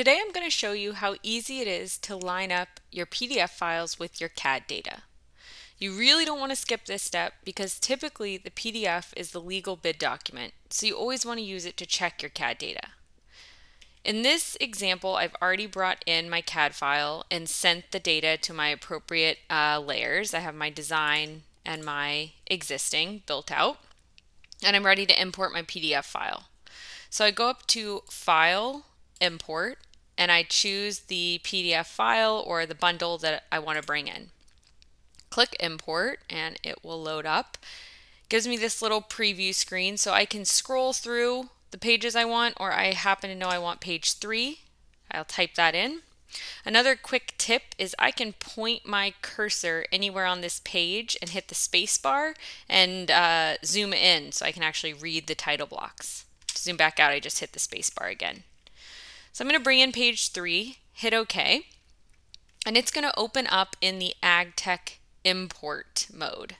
Today I'm going to show you how easy it is to line up your PDF files with your CAD data. You really don't want to skip this step because typically the PDF is the legal bid document, so you always want to use it to check your CAD data. In this example, I've already brought in my CAD file and sent the data to my appropriate uh, layers. I have my design and my existing built out, and I'm ready to import my PDF file. So I go up to File, Import, and I choose the PDF file or the bundle that I want to bring in. Click Import and it will load up. Gives me this little preview screen so I can scroll through the pages I want or I happen to know I want page 3. I'll type that in. Another quick tip is I can point my cursor anywhere on this page and hit the spacebar and uh, zoom in so I can actually read the title blocks. To zoom back out, I just hit the spacebar again. So I'm going to bring in page three, hit OK, and it's going to open up in the AGTEK import mode.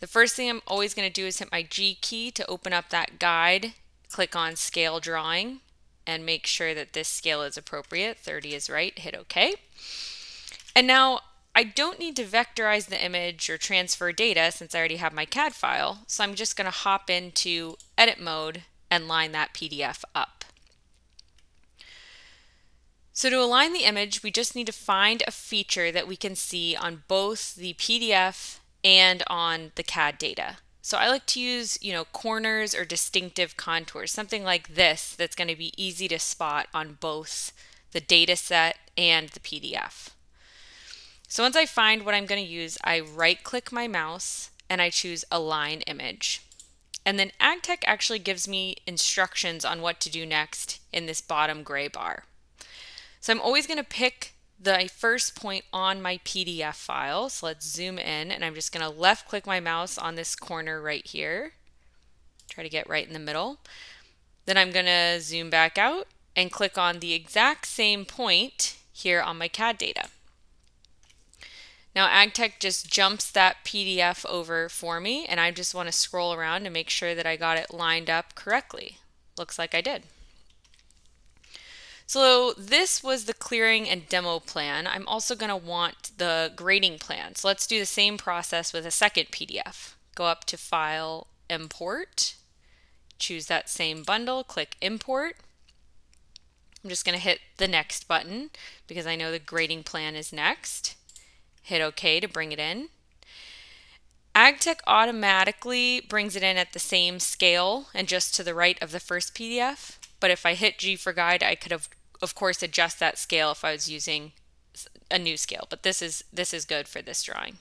The first thing I'm always going to do is hit my G key to open up that guide, click on scale drawing, and make sure that this scale is appropriate. 30 is right, hit OK. And now I don't need to vectorize the image or transfer data since I already have my CAD file, so I'm just going to hop into edit mode and line that PDF up. So to align the image, we just need to find a feature that we can see on both the PDF and on the CAD data. So I like to use, you know, corners or distinctive contours, something like this that's going to be easy to spot on both the data set and the PDF. So once I find what I'm going to use, I right click my mouse and I choose Align Image. And then AGTEK actually gives me instructions on what to do next in this bottom gray bar. So I'm always going to pick the first point on my PDF file. So let's zoom in and I'm just going to left click my mouse on this corner right here. Try to get right in the middle. Then I'm going to zoom back out and click on the exact same point here on my CAD data. Now AGTEK just jumps that PDF over for me and I just want to scroll around to make sure that I got it lined up correctly. Looks like I did. So this was the clearing and demo plan. I'm also going to want the grading plan. So let's do the same process with a second PDF. Go up to File, Import, choose that same bundle, click Import. I'm just going to hit the Next button because I know the grading plan is next. Hit OK to bring it in. AGTEK automatically brings it in at the same scale and just to the right of the first PDF. But if I hit G for guide, I could have of course adjust that scale if I was using a new scale, but this is this is good for this drawing.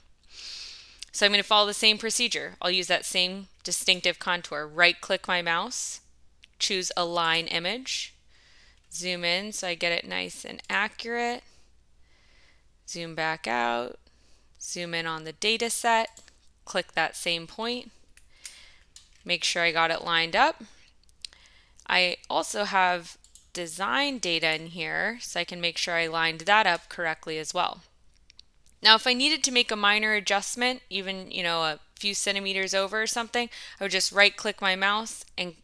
So I'm going to follow the same procedure. I'll use that same distinctive contour. Right click my mouse, choose align image, zoom in so I get it nice and accurate, zoom back out, zoom in on the data set, click that same point, make sure I got it lined up. I also have design data in here so I can make sure I lined that up correctly as well. Now if I needed to make a minor adjustment, even you know a few centimeters over or something, I would just right click my mouse and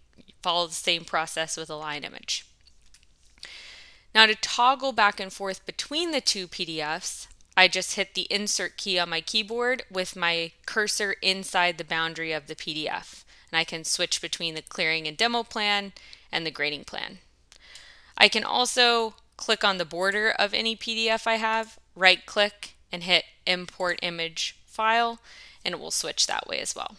follow the same process with align image. Now to toggle back and forth between the two PDFs, I just hit the insert key on my keyboard with my cursor inside the boundary of the PDF. And I can switch between the clearing and demo plan and the grading plan. I can also click on the border of any PDF I have, right click and hit import image file and it will switch that way as well.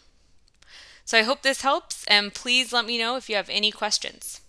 So I hope this helps and please let me know if you have any questions.